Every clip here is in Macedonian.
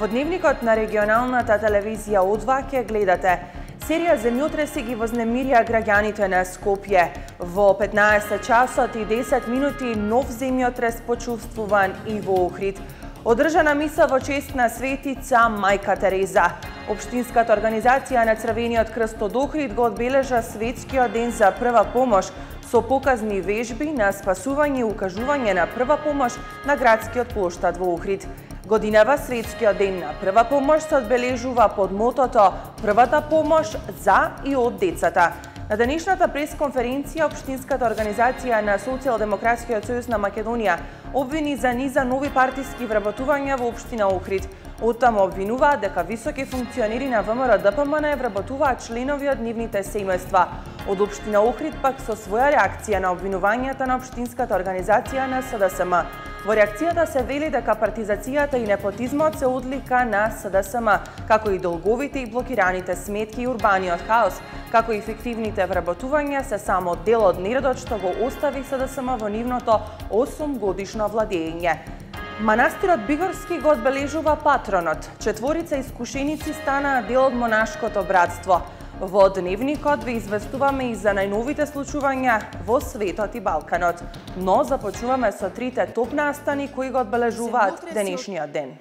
Во дневникот на регионалната телевизија Одва ќе гледате Серија земјотреси ги вознемирија граѓаните на Скопје. Во 15 часот и 10 минути нов земјотрес почувствуван и во Охрид. Одржана миса во чест на светица Мајка Тереза. Обштинската организација на Црвениот крст од Охрид го одбележа светскиот ден за прва помош со показни вежби на спасување и укажување на прва помош на градскиот площад во Охрид. Годинава Светскиот ден на прва помош се одбележува под мотото Првата помош за и од децата. На денешната пресконференција Обштинската организација на Социјалдемократскиот сојуз на Македонија обвини за низа нови партиски вработувања во општина Охрид. Оттаму обвинуваат дека високи функционери на ВМРО ДПМН вработуваат членови од нивните семејства. Од општина Охрид пак со своја реакција на обвинувањата на Обштинската организација на СДСМ Во реакцијата се вели дека партизацијата и непотизмот се одлика на СДСМ, како и долговите и блокираните сметки и урбаниот хаос, како и фиктивните вработувања се само дел од нередот што го остави СДСМ во нивното 8 годишно владење. Манастирот Бигорски го одбележува патронот. Четворица искушеници станаа дел од монашкото братство. Во Дневникот ви известуваме и за најновите случувања во светот и Балканот, но започнуваме со трите топ настани кои го одбележуваат денешниот ден.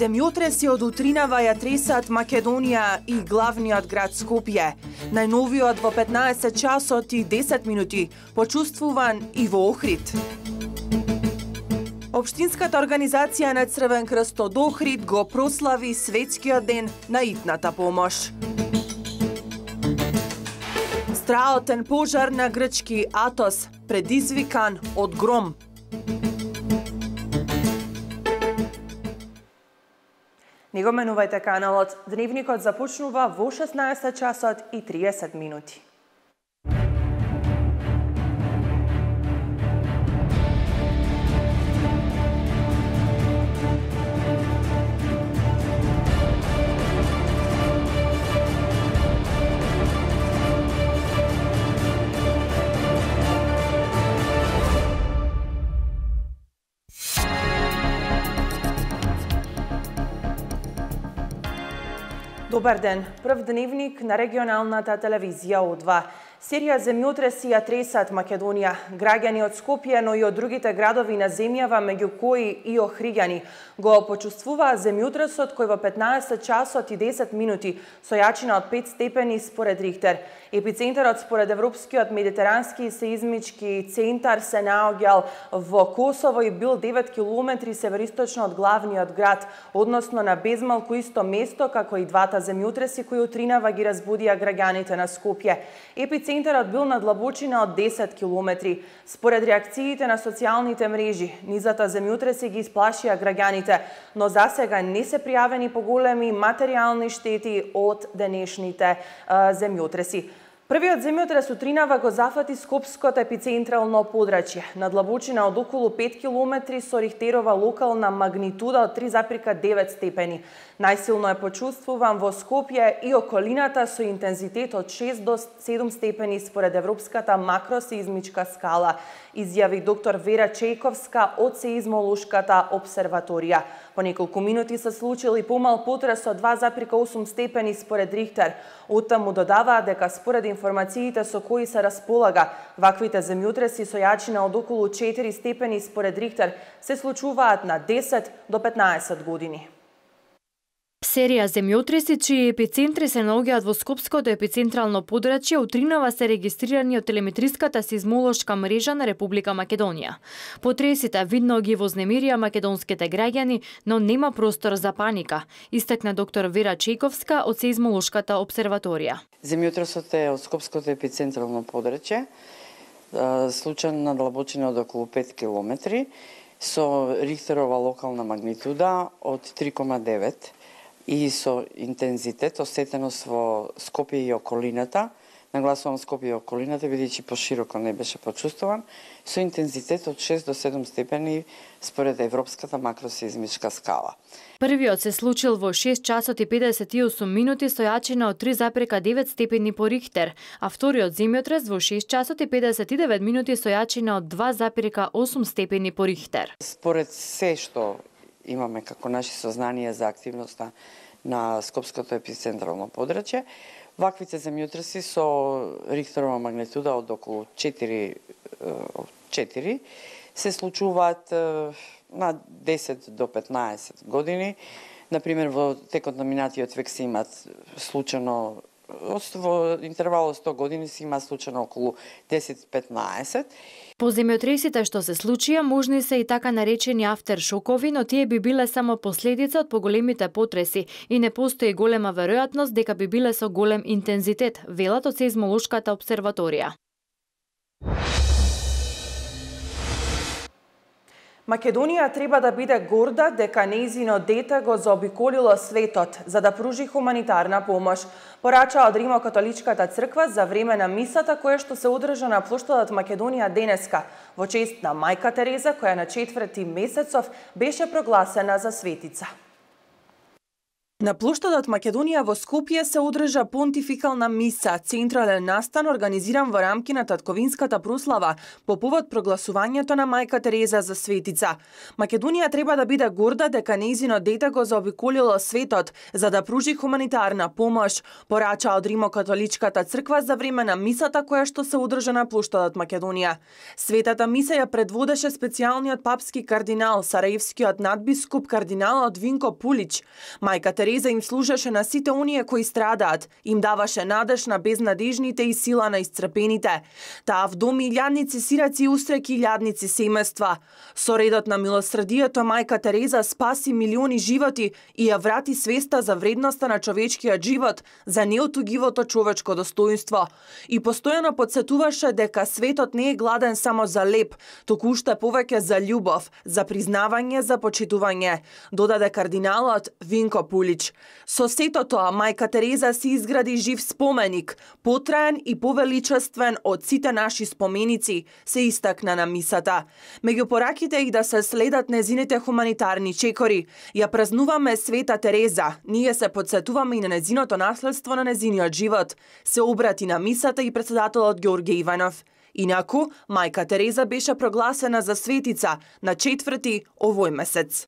Земјотреси од утринава ја тресат Македонија и главниот град Скопје. Најновиот во 15 часот и 10 минути, почувствуван и во Охрид. Обштинската организација на Црвен крст од Охрид го прослави светскиот ден на итната помош. Страотен пожар на грчки Атос, предизвикан од гром. Не го менувајте каналот. Дневникот започнува во 16 часот и 30 минути. Добар ден. Прв дневник на регионалната телевизија О2. Серија земјотреси ја тресат Македонија. Граѓани од Скопје, но и од другите градови на земјава, меѓу кои и Охриѓани, го почувствуваа земјотресот кој во 15 часот и 10 минути со јачина од 5 степени според Рихтер. Епицентарот според Европскиот медитерански сеизмички центар се наоѓал во Косово и бил 9 километри северисточно од главниот град, односно на безмалку исто место како и двата земјотреси кои утринава ги разбудија граѓаните на Скопје. Епицентарот Центарот бил на длабочина од 10 километри. Според реакциите на социјалните мрежи, низата земјотреси ги исплашија граѓаните, но за сега не се пријавени поголеми материјални штети од денешните земјотреси. Првиот земјотрес утринава го зафати Скопското епицентрално подрачје на длабочина од околу 5 километри, со Рихтерова локална магнитуда од 3,9 степени. Најсилно е почувствуван во Скопје и околината со интензитет од 6 до 7 степени според Европската макросеизмичка скала, изјави доктор Вера Чејковска од Сеизмолошката обсерваторија. По неколку минути се случил и помал потрес од 2,8 степени според Рихтер. Оттаму додаваа дека според информациите со кои се располага, ваквите земјотреси со јачина од околу 4 степени според Рихтер се случуваат на 10 до 15 години. Серија земјотреси чии епицентри се наоѓаат во Скопското епицентрално подрачје утринава се регистрирани од телеметриската сизмолошка мрежа на Република Македонија. Потресите видно ги вознемирија македонските граѓани, но нема простор за паника, истакна доктор Вера Чековска од сизмолошката обсерваторија. Земјотресот е од Скопското епицентрално подрачје, случаен на длабочина од околу 5 километри, со Рихтерова локална магнитуда од 3,9 и со интензитет осетеност во Скопје и околината нагласувам Скопје и околината, бидејќи пошироко не беше почувствуван, со интензитет од 6 до 7 степени според Европската макросеизмичка скала. Првиот се случил во 6 часот и 58 минути со јачина од 3,9 степени по Рихтер, а вториот земјотрес во 6 часот и 59 минути со јачина од 2,8 степени по Рихтер. Според се што имаме како наши сознание за активноста на Скопското епицентрално подрачје, ваквите земјотреси со Рихтерова магнитуда од околу 4, 4 се случуваат на 10 до 15 години. Например, во текот на минатиот век се имат случано во интервал од 100 години се има случано околу 10-15 По земјотресите што се случија, можни се и така наречени автершокови, но тие би биле само последица од поголемите потреси и не постои голема веројатност дека би биле со голем интензитет, велат од Сейзмолошката обсерваторија. Македонија треба да биде горда дека нејзино дете го заобиколило светот за да пружи хуманитарна помош, порача од Римо-католичката црква за време на мисата која што се одржа на плоштадот Македонија денеска, во чест на мајка Тереза која на четврти месецов беше прогласена за светица. На плоштадот Македонија во Скопје се одржа понтификална миса, централен настан организиран во рамки на татковинската прослава по повод прогласувањето на мајка Тереза за светица. Македонија треба да биде горда дека нејзино дете го заобиколило светот за да пружи хуманитарна помош, порача од Римо-католичката црква за време на мисата која што се одржа на плоштадот Македонија. Светата миса ја предводеше специјалниот папски кардинал, сараевскиот надбискуп кардиналот Винко Пулич. Мајка Тереза Тереза им служеше на сите оние кои страдаат, им даваше надеж на безнадежните и сила на исцрпените. Таа вдоми илјадници сираци и устреки илјадници семејства. Со редот на милосредието мајка Тереза спаси милиони животи и ја врати свеста за вредноста на човечкиот живот, за неотугивото човечко достоинство. И постојано подсетуваше дека светот не е гладен само за леп, туку уште повеќе за љубов, за признавање, за почитување, додаде кардиналот Винко Пулич. Ивановиќ. Со сето тоа, мајка Тереза си изгради жив споменик, потраен и повеличествен од сите наши споменици, се истакна на мисата. Меѓу пораките и да се следат незините хуманитарни чекори. Ја празнуваме Света Тереза, ние се подсетуваме и на незиното наследство на незиниот живот. Се обрати на мисата и председателот Ѓорге Иванов. Инаку, мајка Тереза беше прогласена за светица на четврти овој месец.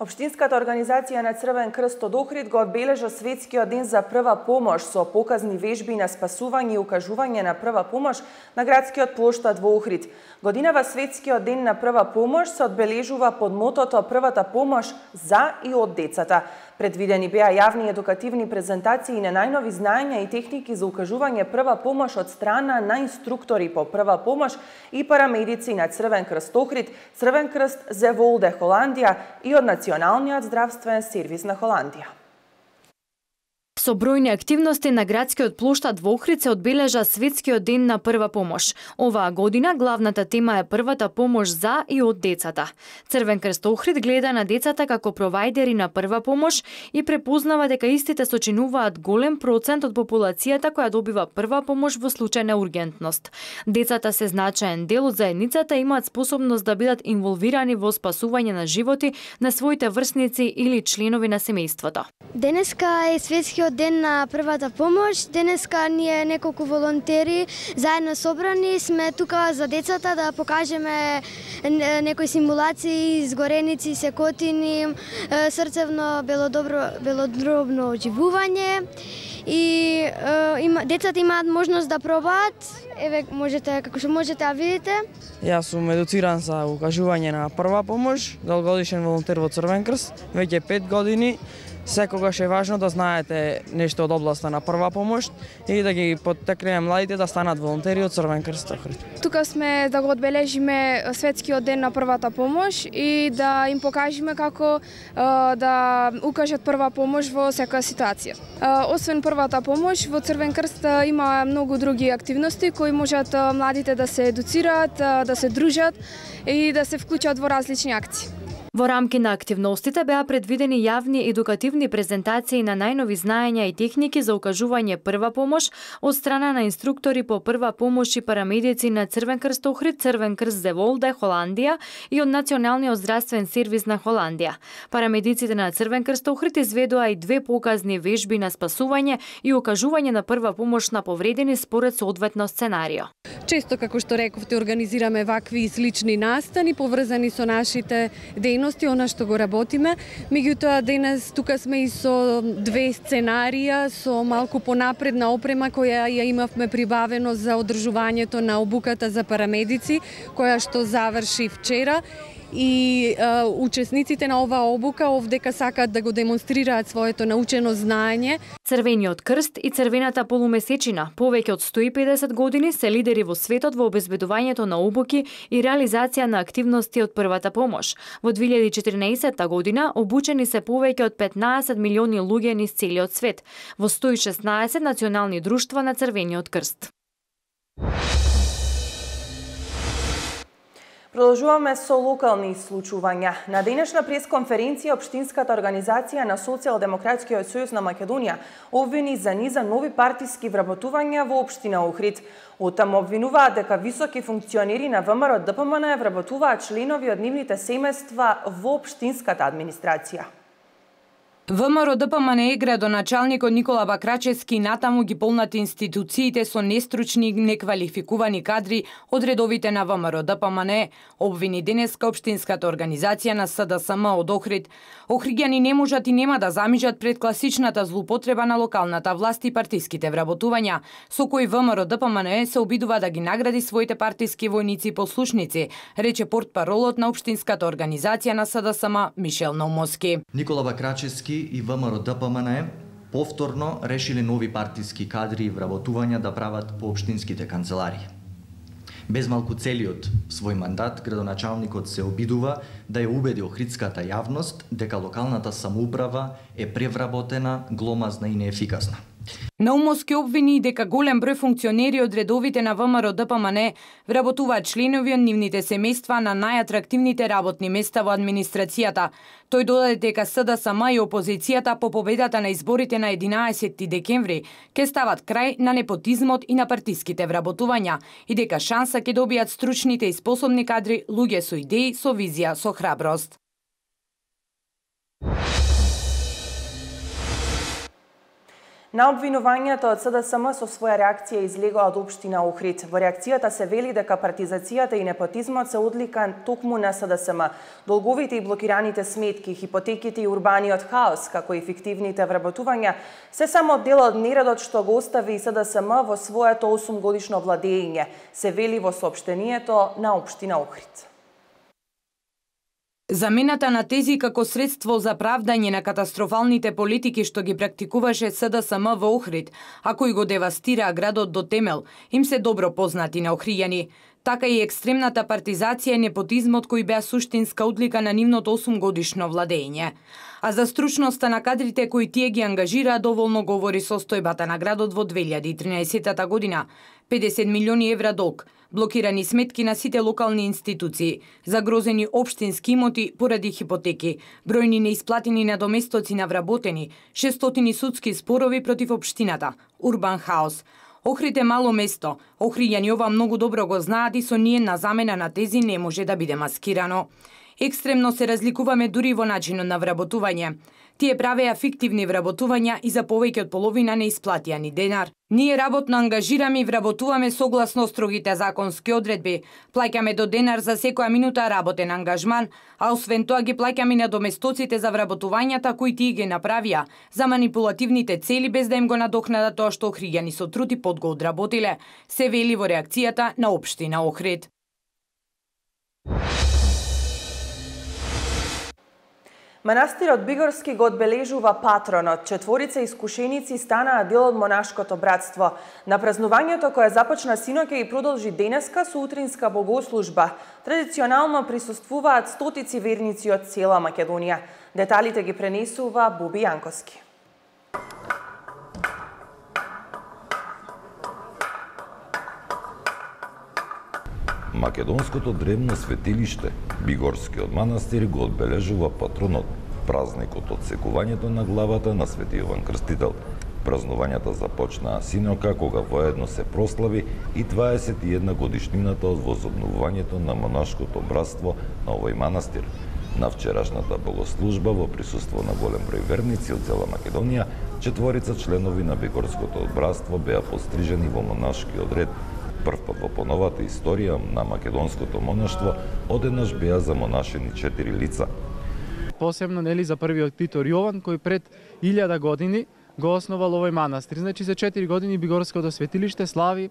Обштинската организација на Црвен крст од Охрид го одбележа светскиот ден за прва помош со показни вежби на спасување и укажување на прва помош на градскиот плоштад во Охрид. Годинава светскиот ден на прва помош се одбележува под мотото првата помош за и од децата. Предвидени беа јавни едукативни презентации на најнови знаења и техники за укажување прва помош од страна на инструктори по прва помош и парамедици на Црвен крст Охрид, Црвен крст Зеволде Холандија и од Националниот здравствен сервис на Холандија. Со бројни активности на градскиот плоштад во Охрид се одбележа Светскиот ден на прва помош. Оваа година главната тема е првата помош за и од децата. Црвен крст Охрид гледа на децата како провајдери на прва помош и препознава дека истите сочинуваат голем процент од популацијата која добива прва помош во случај на ургентност. Децата се значаен дел од заедницата и имаат способност да бидат инволвирани во спасување на животи на своите врсници или членови на семејството. Денеска е светскиот ден на првата помош. Денеска ние неколку волонтери заедно собрани сме тука за децата да покажеме некои симулации, изгореници, секотини, срцевно белодобро, белодробно оживување и е, има, децата имаат можност да пробаат. Еве можете како што можете да видите. Јас сум едуциран за укажување на прва помош, долгодишен волонтер во Црвен крст, веќе 5 години секогаш е важно да знаете нешто од областа на прва помош и да ги поттекнеме младите да станат волонтери од Црвен крст Охрид. Тука сме да го одбележиме светскиот ден на првата помош и да им покажеме како да укажат прва помош во секоја ситуација. освен првата помош, во Црвен крст има многу други активности кои можат младите да се едуцираат, да се дружат и да се вклучат во различни акции. Во рамки на активностите беа предвидени јавни едукативни презентации на најнови знаења и техники за укажување прва помош од страна на инструктори по прва помош и парамедици на Црвен крст Охрид, Црвен крст Деволде, Холандија и од Националниот здравствен сервис на Холандија. Парамедиците на Црвен крст Охрид изведоа и две показни вежби на спасување и укажување на прва помош на повредени според соодветно сценарио. Често, како што рековте, организираме вакви и слични настани поврзани со нашите дејности, она што го работиме. Меѓутоа, денес тука сме и со две сценарија, со малку понапредна опрема која ја имавме прибавено за одржувањето на обуката за парамедици, која што заврши вчера и а, учесниците на оваа обука овдека сакаат да го демонстрираат своето научено знаење. Црвениот крст и црвената полумесечина, повеќе од 150 години, се лидери во светот во обезбедувањето на обуки и реализација на активности од првата помош. Во 2014 година обучени се повеќе од 15 милиони луѓе низ целиот свет, во 116 национални друштва на Црвениот крст. Продолжуваме со локални случувања. На денешна пресконференција Обштинската организација на Социјалдемократскиот сојуз на Македонија обвини за низа нови партиски вработувања во Обштина Охрид. Оттаму обвинуваат дека високи функционери на ВМРО ДПМН вработуваат членови од нивните семејства во Обштинската администрација. ВМРО ДПМН градоначалникот Никола Бакрачевски натаму ги полнати институциите со нестручни и неквалификувани кадри од редовите на ВМРО ДПМН, обвини денеска Обштинската организација на СДСМ од Охрид. Охриѓани не можат и нема да замижат пред класичната злупотреба на локалната власт и партиските вработувања, со кои ВМРО ДПМН се обидува да ги награди своите партиски војници послушници, рече портпаролот на Обштинската организација на СДСМ Мишел Наумоски. Никола Бакрачевски и ВМРО ДПМН повторно решили нови партиски кадри и вработувања да прават по општинските канцеларии. Без малку целиот свој мандат, градоначалникот се обидува да ја убеди охридската јавност дека локалната самоуправа е превработена, гломазна и неефикасна. Наумовски обвини дека голем број функционери од редовите на ВМРО ДПМН вработуваат членови од нивните семејства на најатрактивните работни места во администрацијата. Тој додаде дека СДСМ и опозицијата по победата на изборите на 11 декември ке стават крај на непотизмот и на партиските вработувања и дека шанса ќе добијат стручните и способни кадри луѓе со идеи, со визија, со храброст. На обвинувањето од СДСМ со своја реакција излегоа од Обштина Охрид. Во реакцијата се вели дека партизацијата и непотизмот се одлика токму на СДСМ. Долговите и блокираните сметки, хипотеките и урбаниот хаос, како и фиктивните вработувања, се само дел од нередот што го остави СДСМ во своето 8 годишно владење, се вели во сообштението на Обштина Охрид. Замената на тези како средство за правдање на катастрофалните политики што ги практикуваше СДСМ во Охрид, а кои го девастира градот до темел, им се добро познати на охријани. Така и екстремната партизација и непотизмот кои беа суштинска одлика на нивното 8 годишно владење. А за стручноста на кадрите кои тие ги ангажираа доволно говори состојбата на градот во 2013 година. 50 милиони евра долг, блокирани сметки на сите локални институции, загрозени општински имоти поради хипотеки, бројни неисплатени надоместоци на вработени, 600 судски спорови против општината, урбан хаос. Охрид е мало место, Охријани ова многу добро го знаат и со ние на замена на тези не може да биде маскирано. Екстремно се разликуваме дури во начинот на вработување. Тие правеа фиктивни вработувања и за повеќе од половина не исплатија ни денар. Ние работно ангажираме и вработуваме согласно строгите законски одредби. Плаќаме до денар за секоја минута работен ангажман, а освен тоа ги плаќаме на доместоците за вработувањата кои тие ги направија, за манипулативните цели без да им го надокнадат тоа што Охријани со труд и пот го одработиле, се вели во реакцијата на Обштина Охрид. Манастирот Бигорски го одбележува патронот. Четворица искушеници станаа дел од монашкото братство. На празнувањето кое започна синоќе и продолжи денеска со утринска богослужба. Традиционално присуствуваат стотици верници од цела Македонија. Деталите ги пренесува Буби Јанковски. Македонското древно светилиште, Бигорскиот манастир го одбележува патронот, празникот од секувањето на главата на Свети Јован Крстител. Празнувањата започнаа синока кога воедно се прослави и 21 годишнината од возобновувањето на монашкото братство на овој манастир. На вчерашната богослужба во присуство на голем број верници од цела Македонија, четворица членови на Бигорското братство беа пострижени во монашкиот ред. Првпат во поновата историја на македонското монаштво одеднаш беа замонашени четири лица. Посебно нели за првиот Титор Јован кој пред 1000 години го основал овој манастир. Значи за 4 години Бигорското светилиште слави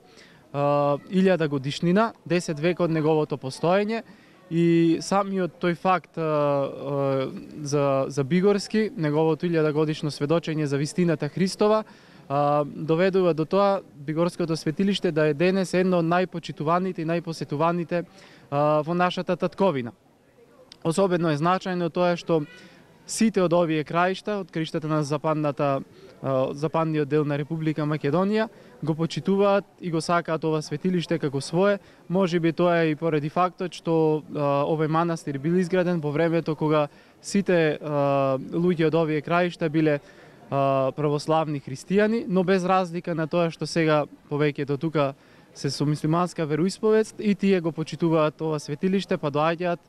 илјада годишнина, 10 век од неговото постоење и самиот тој факт а, а, за, за Бигорски, неговото илјада годишно сведочење за вистината Христова, а, доведува до тоа Бигорското светилиште да е денес едно од најпочитуваните и најпосетуваните а, во нашата татковина. Особено е значајно тоа што сите од овие краишта, од краиштата на западната западниот дел на Република Македонија, го почитуваат и го сакаат ова светилиште како свое. Може би тоа е и поради фактот што овој манастир бил изграден во времето кога сите луѓе од овие краишта биле православни христијани, но без разлика на тоа што сега повеќето тука се со мислиманска вероисповест и тие го почитуваат ова светилиште, па доаѓаат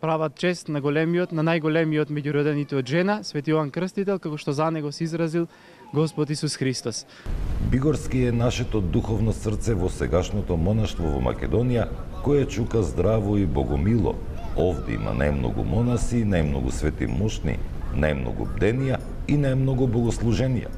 прават чест на големиот, на најголемиот меѓу родените од жена, Свети Јован Крстител, како што за него се изразил Господ Исус Христос. Бигорски е нашето духовно срце во сегашното монаштво во Македонија, кое чука здраво и богомило. Овде има најмногу монаси, најмногу свети мушни, најмногу бденија и најмногу богослуженија.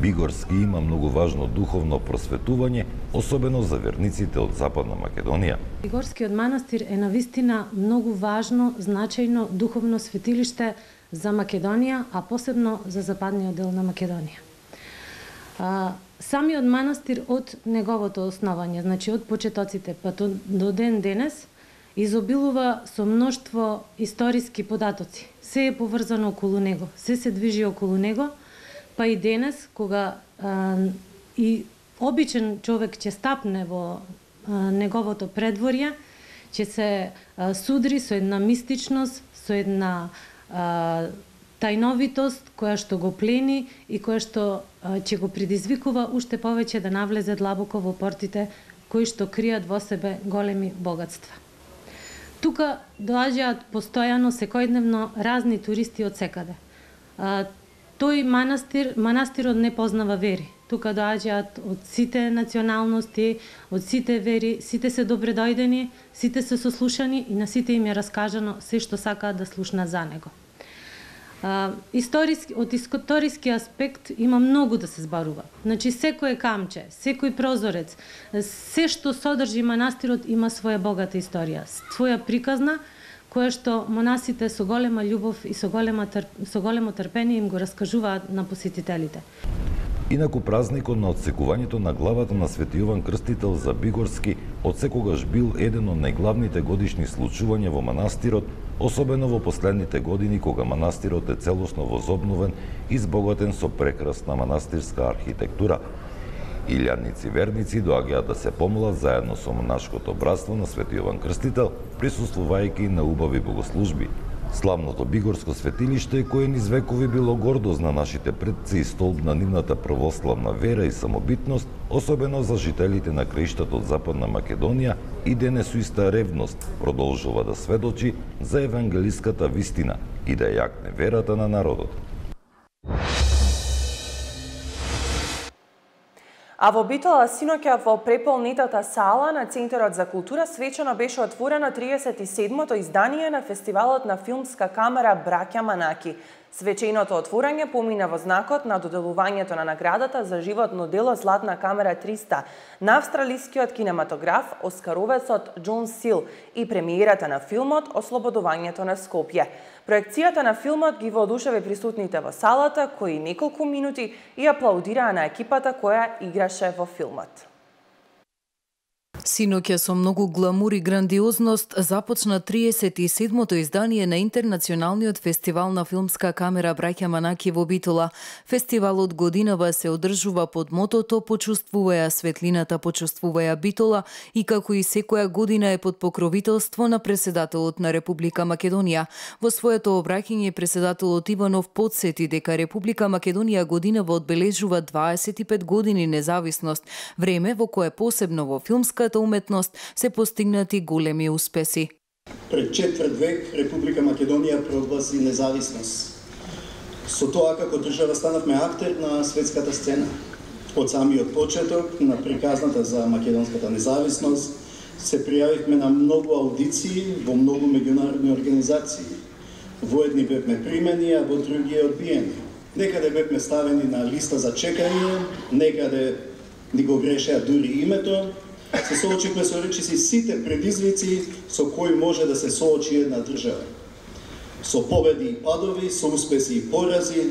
Бигорски има многу важно духовно просветување, особено за верниците од Западна Македонија. Бигорскиот манастир е навистина многу важно, значајно духовно светилиште за Македонија, а посебно за западниот дел на Македонија. А, самиот манастир од неговото основање, значи од почетоците па до ден денес, изобилува со мноштво историски податоци. Се е поврзано околу него, се се движи околу него, па и денес, кога а, и обичен човек ќе стапне во а, неговото предворје, ќе се а, судри со една мистичност, со една а, тајновитост која што го плени и која што а, ќе го предизвикува уште повеќе да навлезе длабоко во портите кои што кријат во себе големи богатства. Тука доаѓаат постојано секојдневно разни туристи од секаде тој манастир, манастирот не познава вери. Тука доаѓаат од сите националности, од сите вери, сите се добредојдени, сите се сослушани и на сите им е раскажано се што сакаат да слушна за него. А, историски, од историски аспект има многу да се зборува. Значи, секој камче, секој прозорец, се што содржи манастирот има своја богата историја, своја приказна, која што монасите со голема љубов и со, голема со големо трпение им го раскажуваат на посетителите. Инаку празникот на отсекувањето на главата на Свети Јован Крстител за Бигорски од секогаш бил еден од најглавните годишни случувања во манастирот, особено во последните години кога манастирот е целосно возобновен и збогатен со прекрасна манастирска архитектура – Илјадници верници доаѓаат да се помолат заедно со монашкото братство на Свети Јован Крстител, присуствувајќи на убави богослужби. Славното Бигорско светилиште, кое низ векови било гордост на нашите предци и столб на нивната православна вера и самобитност, особено за жителите на краиштата од Западна Македонија, и денес иста ревност продолжува да сведочи за евангелиската вистина и да јакне верата на народот. А во Битола синоќа во преполнетата сала на Центарот за култура свечено беше отворено 37-то издание на фестивалот на филмска камера Браќа Манаки. Свеченото отворање помина во знакот на доделувањето на наградата за животно дело Златна камера 300 на австралискиот кинематограф Оскаровецот Џон Сил и премиерата на филмот Ослободувањето на Скопје. Проекцијата на филмот ги воодушеви присутните во салата, кои неколку минути и аплаудираа на екипата која играше во филмот. Синоќа со многу гламур и грандиозност започна 37-то издание на Интернационалниот фестивал на филмска камера Браќа Манаки во Битола. Фестивалот годинава се одржува под мотото Почувствуваја светлината, почувствуваја Битола и како и секоја година е под покровителство на преседателот на Република Македонија. Во своето обраќање преседателот Иванов подсети дека Република Македонија годинава одбележува 25 години независност, време во кое посебно во филмска филмската уметност се постигнати големи успеси. Пред четврт век Република Македонија прогласи независност. Со тоа како држава станавме актер на светската сцена. Од самиот почеток на приказната за македонската независност се пријавивме на многу аудиции во многу меѓународни организации. Во едни бевме примени, а во други одбиени. Некаде бевме ставени на листа за чекање, некаде ни го грешеа дури името, се соочивме со речиси сите предизвици со кои може да се соочи една држава. Со победи и падови, со успеси и порази,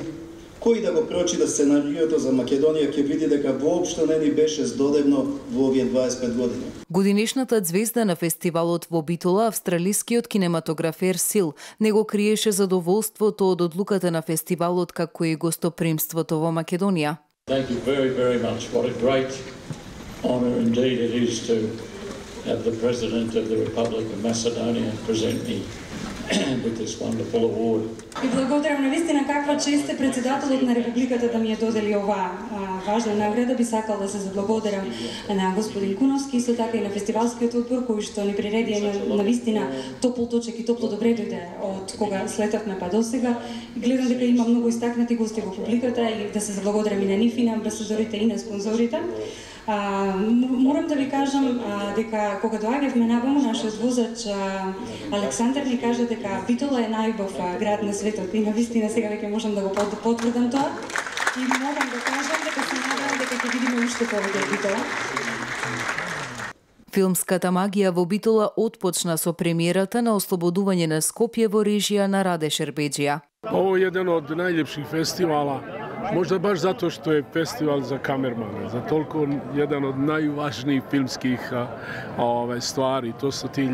кој да го прочита сценариото за Македонија ќе види дека воопшто не ни беше здодевно во овие 25 години. Годинешната звезда на фестивалот во Битола, австралискиот кинематографер Сил, не го криеше задоволството од одлуката на фестивалот како и гостопримството во Македонија. Thank you very, very much. What a great honor indeed it is to have the President of the Republic of Macedonia present me with this wonderful award. И благодарам на вистина каква чест е председателот на Републиката да ми ја додели оваа важна награда. Би сакал да се заблагодарам на господин Куновски, исто така и на фестивалскиот одбор кој што ни приреди на, на вистина топол точек и топло добре дојде од кога слетавме па до сега. Гледам дека има многу истакнати гости во публиката и да се заблагодарам и на нив и на амбасадорите и на спонзорите. А, морам да ви кажам а, дека кога доаѓавме наваму нашиот возач а, Александар ни кажа дека Битола е најубав град на светот и на вистина сега веќе можам да го потврдам тоа и морам да кажам дека се надевам дека ќе видиме уште повеќе Битола. Филмската магија во Битола отпочна со премиерата на ослободување на Скопје во режија на Раде Шербеджија. Ово е еден од најлепших фестивала Možda baš zato što je festival za kamermane, za toliko jedan od najvažnijih filmskih ove, stvari. To su ti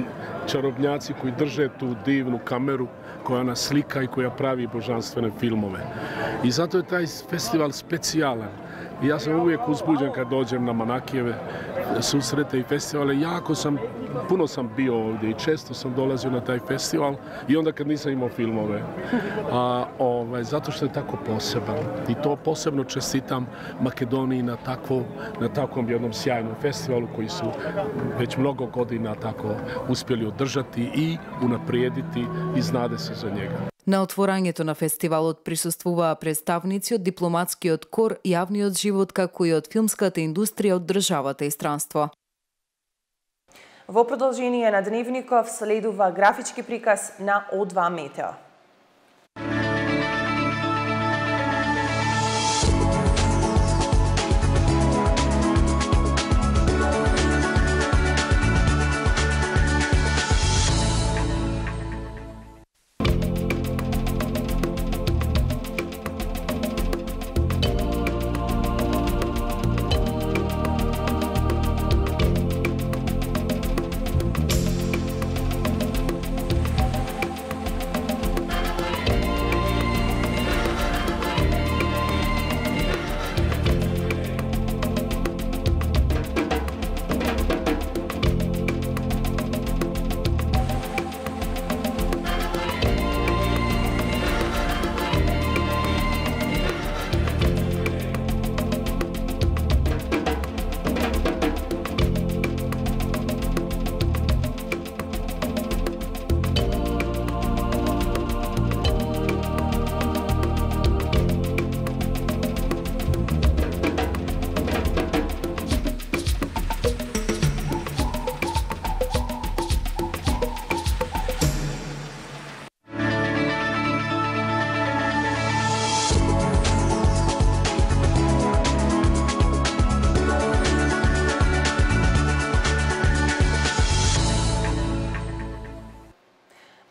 čarobnjaci koji drže tu divnu kameru koja nas slika i koja pravi božanstvene filmove. I zato je taj festival specijalan. Ja sam uvijek uzbuđen kad dođem na Manakijeve susrete i festivale. Jako sam, puno sam bio ovdje i često sam dolazio na taj festival i onda kad nisam imao filmove. A, ovaj, zato što je tako poseban. I to posebno čestitam Makedoniji na, takvo, na takvom jednom sjajnom festivalu koji su već mnogo godina tako uspjeli održati i unaprijediti i znade se za njega. На отворањето на фестивалот присуствуваа представници од дипломатскиот кор, јавниот живот, како и од филмската индустрија од државата и странство. Во продолжение на Дневников следува графички приказ на О2 Метео.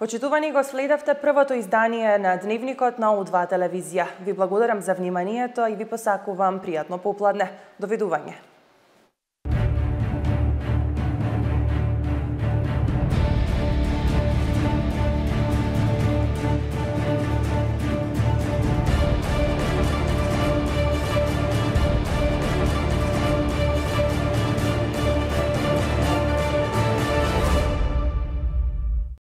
Почитувани го следавте првото издание на Дневникот на У2 телевизија. Ви благодарам за вниманието и ви посакувам пријатно попладне. Довидување.